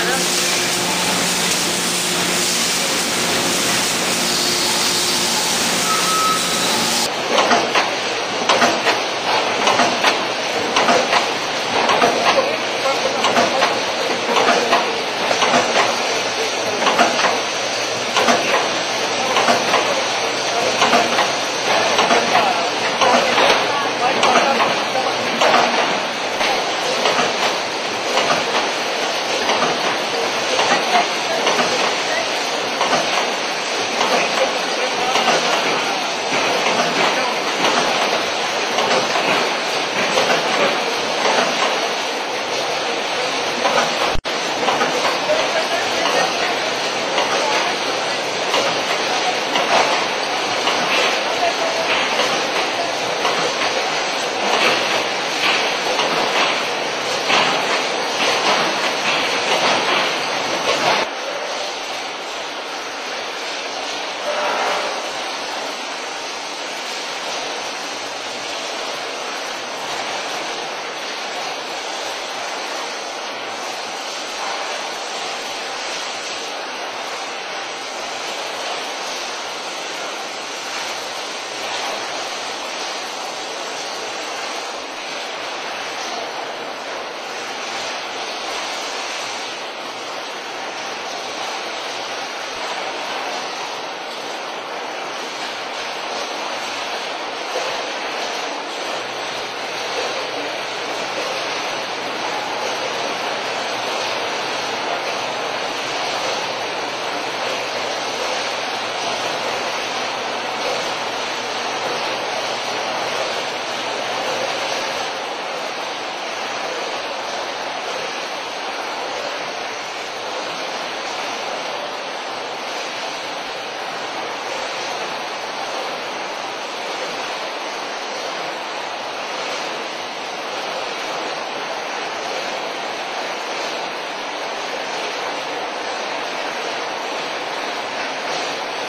Carolina.